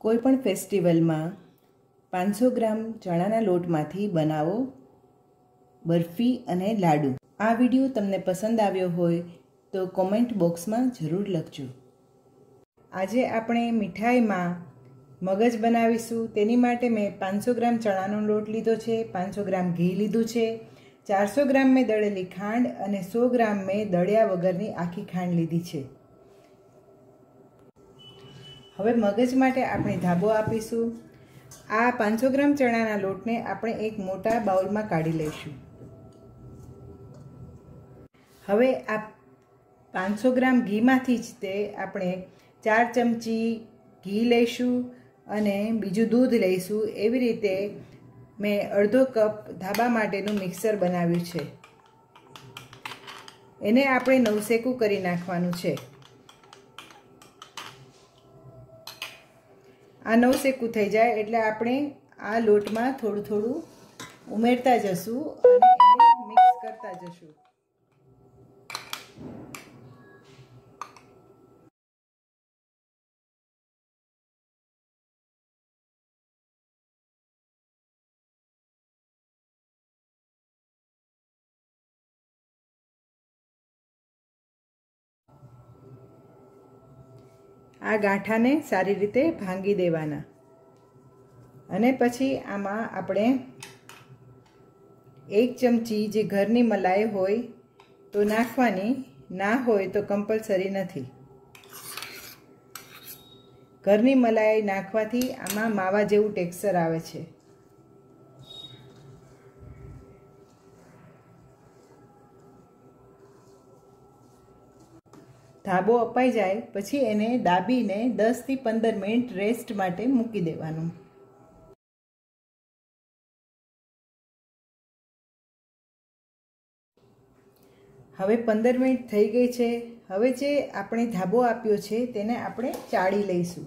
કોઈ પણ ફેસ્ટિવલમાં પાંચસો ગ્રામ ચણાના લોટમાંથી બનાવો બરફી અને લાડુ. આ વીડિયો તમને પસંદ આવ્યો હોય તો કોમેન્ટ બોક્સમાં જરૂર લખજો. આજે આપણે મીઠાઈમાં મગજ બનાવીશું. તેની માટે મેં પાંચસો ગ્રામ ચણાનો લોટ લીધો છે, પાંચસો ગ્રામ ઘી લીધું છે, ચારસો ગ્રામ મેં દળેલી ખાંડ અને સો ગ્રામ મેં દળ્યા વગરની આખી ખાંડ લીધી છે. હવે મગજ માટે આપણે ધાબો આપીશું. આ પાંચસો ગ્રામ ચણાના લોટને આપણે એક મોટા બાઉલમાં કાઢી લઈશું. હવે આ પાંચસો ગ્રામ ઘીમાંથી જ તે આપણે ચાર ચમચી ઘી લઈશું અને બીજું દૂધ લઈશું. એવી રીતે મેં અડધો કપ ધાબા માટેનું મિક્સર બનાવ્યું છે. એને આપણે નવસેકું કરી નાખવાનું છે. આ નવસેકું થઈ જાય એટલે આપણે આ લોટમાં થોડું થોડું ઉમેરતા જશું અને મિક્સ કરતા જશું. આ ગાંઠાને સારી રીતે ભાંગી દેવાના. અને પછી આમાં આપણે એક ચમચી જે ઘરની મલાઈ હોય તો નાખવાની, ના હોય તો કમ્પલસરી નથી. ઘરની મલાઈ નાખવાથી આમાં માવા જેવું ટેક્સચર આવે છે. ધાબો અપાઈ જાય, પછી એને દાબીને દસથી પંદર મિનિટ રેસ્ટ માટે મૂકી દેવાનું. હવે પંદર મિનિટ થઈ ગઈ છે. હવે જે આપણે ધાબો આપ્યો છે, તેને આપણે ચાળી લઈશું.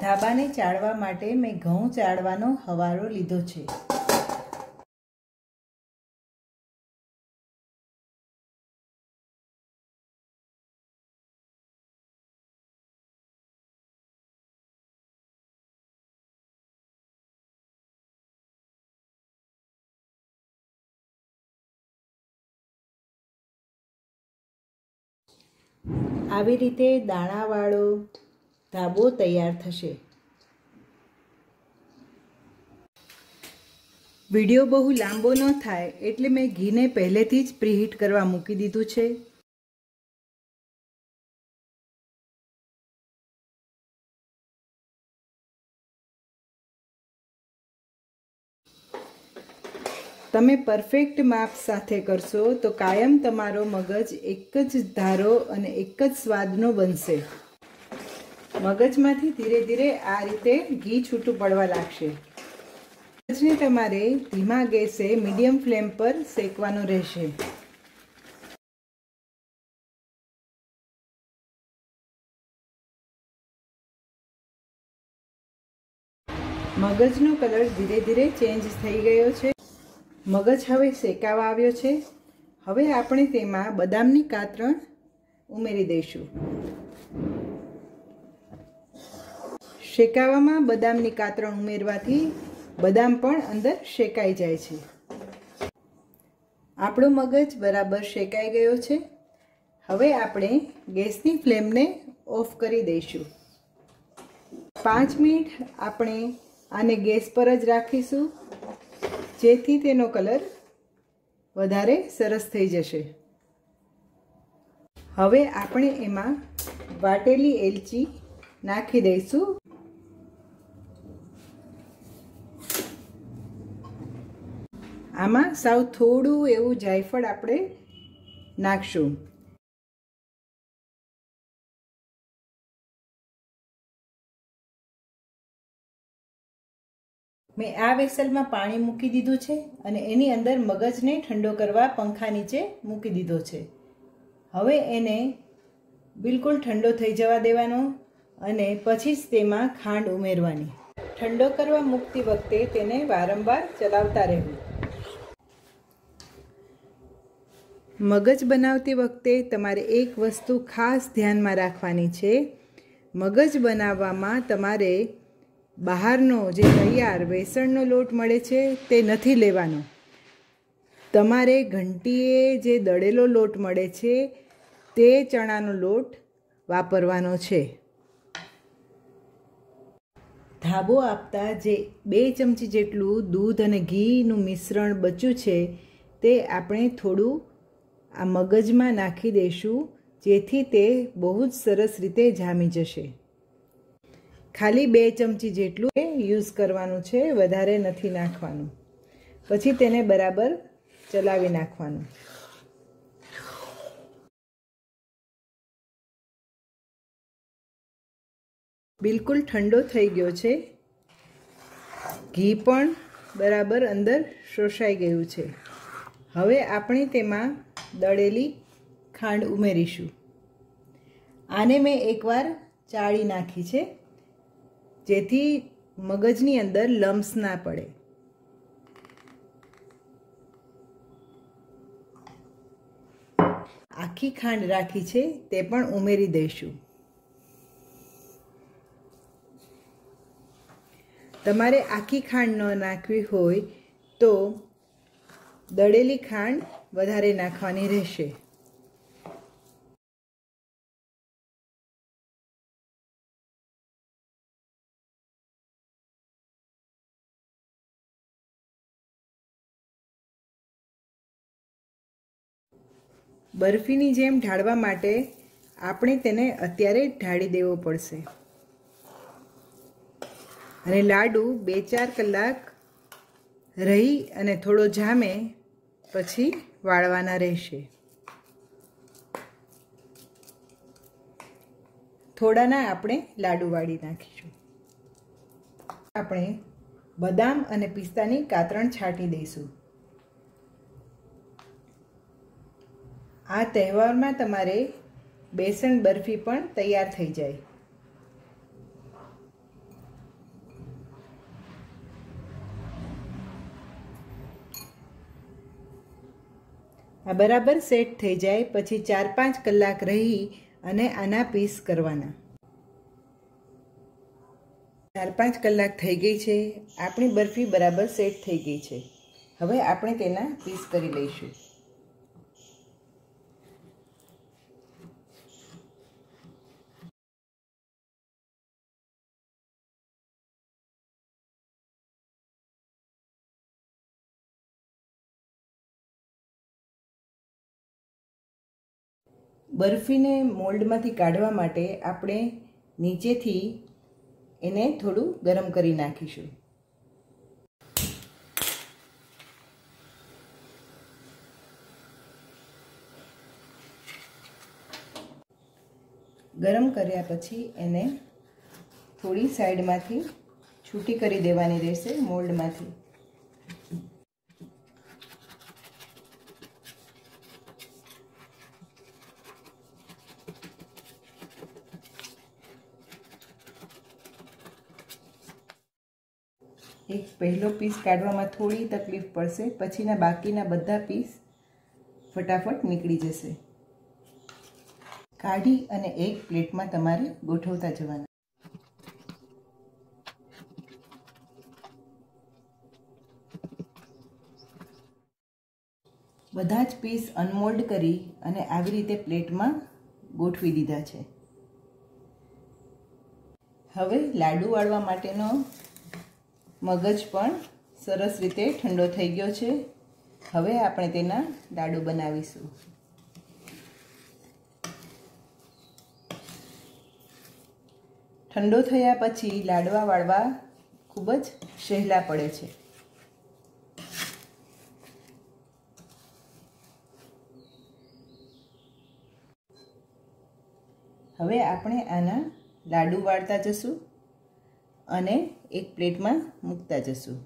ધાબાને ચાળવા માટે મેં ઘઉં ચાળવાનો હવારો લીધો છે. આવી રીતે દાણાવાળો ધાબો તૈયાર થશે. વીડિયો બહુ લાંબો ન થાય એટલે મેં ઘીને પહેલેથી જ પ્રીહીટ કરવા મૂકી દીધું છે. તમે પરફેક્ટ માપ સાથે કરશો, તો કાયમ તમારો મગજ એક જ ધારો અને એક જ સ્વાદનો બનશે. મગજમાંથી ધીરે ધીરે આ રીતે ઘી છૂટું પડવા લાગશે. મગજને તમારે ધીમા ગેસે મીડિયમ ફ્લેમ પર શેકવાનું રહેશે. મગજનો કલર ધીરે ધીરે ચેન્જ થઈ ગયો છે. મગજ હવે શેકાવા આવ્યો છે. હવે આપણે તેમાં બદામની કાતરણ ઉમેરી દઈશું. શેકાવામાં બદામની કાતરણ ઉમેરવાથી બદામ પણ અંદર શેકાઈ જાય છે. આપણો મગજ બરાબર શેકાઈ ગયો છે. હવે આપણે ગેસની ફ્લેમને ઓફ કરી દઈશું. પાંચ મિનિટ આપણે આને ગેસ પર જ રાખીશું. જેથી તેનો કલર વધારે સરસ થઈ જશે. હવે આપણે એમાં વાટેલી એલચી નાખી દઈશું. આમાં સાવ થોડું એવું જાયફળ આપણે નાખશું. મેં આ વેસલમાં પાણી મૂકી દીધું છે અને એની અંદર મગજને ઠંડો કરવા પંખા નીચે મૂકી દીધો છે. હવે એને બિલકુલ ઠંડો થઈ જવા દેવાનો અને પછી જ તેમાં ખાંડ ઉમેરવાની. ઠંડો કરવા મૂકતી વખતે તેને વારંવાર ચલાવતા રહેવું. મગજ બનાવતી વખતે તમારે એક વસ્તુ ખાસ ધ્યાનમાં રાખવાની છે. મગજ બનાવવામાં તમારે બહારનો જે તૈયાર બેસણનો લોટ મળે છે તે નથી લેવાનો. તમારે ઘંટીએ જે દળેલો લોટ મળે છે, તે ચણાનો લોટ વાપરવાનો છે. ધાબો આપતા જે બે ચમચી જેટલું દૂધ અને ઘીનું મિશ્રણ બચ્યું છે, તે આપણે થોડું આ મગજમાં નાખી દઈશું, જેથી તે બહુ જ સરસ રીતે જામી જશે. ખાલી બે ચમચી જેટલું યુઝ કરવાનું છે, વધારે નથી નાખવાનું. પછી તેને બરાબર ચલાવી નાખવાનું. બિલકુલ ઠંડો થઈ ગયો છે. ઘી પણ બરાબર અંદર શોષાઈ ગયું છે. હવે આપણે તેમાં દળેલી ખાંડ ઉમેરીશું. આને મેં એકવાર ચાળી નાખી છે. જેથી મગજની અંદર લમ્સ ના પડે. આખી ખાંડ રાખી છે, તે પણ ઉમેરી દઈશું. તમારે આખી ખાંડ ન નાખવી હોય તો દળેલી ખાંડ વધારે નાખવાની રહેશે. બરફીની જેમ ઢાળવા માટે આપણે તેને અત્યારે ઢાળી દેવો પડશે. અને લાડુ બે ચાર કલાક રહી અને થોડો જામે પછી વાળવાના રહેશે. થોડાના આપણે લાડુ વાળી નાખીશું. આપણે બદામ અને પિસ્તાની કાતરણ છાંટી દઈશું. આ તહેવારમાં તમારે બેસન બરફી પણ તૈયાર થઈ જાય. આ બરાબર સેટ થઈ જાય, પછી ચાર પાંચ કલાક રહી અને આના પીસ કરવાના. ચાર પાંચ કલાક થઈ ગઈ છે, આપણી બરફી બરાબર સેટ થઈ ગઈ છે. હવે આપણે તેના પીસ કરી લઈશું. બરફીને મોલ્ડમાંથી કાઢવા માટે આપણે નીચેથી એને થોડું ગરમ કરી નાખીશું. ગરમ કર્યા પછી એને થોડી સાઈડમાંથી છૂટી કરી દેવાની રહેશે મોલ્ડમાંથી. એક પહેલો પીસ કાઢવામાં થોડી તકલીફ પડશે, પછીના બાકીના બધા પીસ ફટાફટ નીકળી જશે. કાઢી અને એક પ્લેટમાં તમારે ગોઠવતા જવાના. બધા જ પીસ અનમોલ્ડ કરી અને આવી રીતે પ્લેટમાં ગોઠવી દીધા છે. હવે લાડુ વાળવા માટેનો મગજ પણ સરસ રીતે ઠંડો થઈ ગયો છે. હવે આપણે તેના લાડુ બનાવીશું. ઠંડો થયા પછી લાડવા વાળવા ખૂબ જ સહેલા પડે છે. હવે આપણે આના લાડુ વાળતા જશું. અને એક પ્લેટમાં મૂકતા જશું.